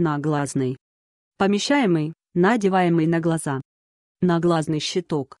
Наглазный. Помещаемый, надеваемый на глаза. Наглазный щиток.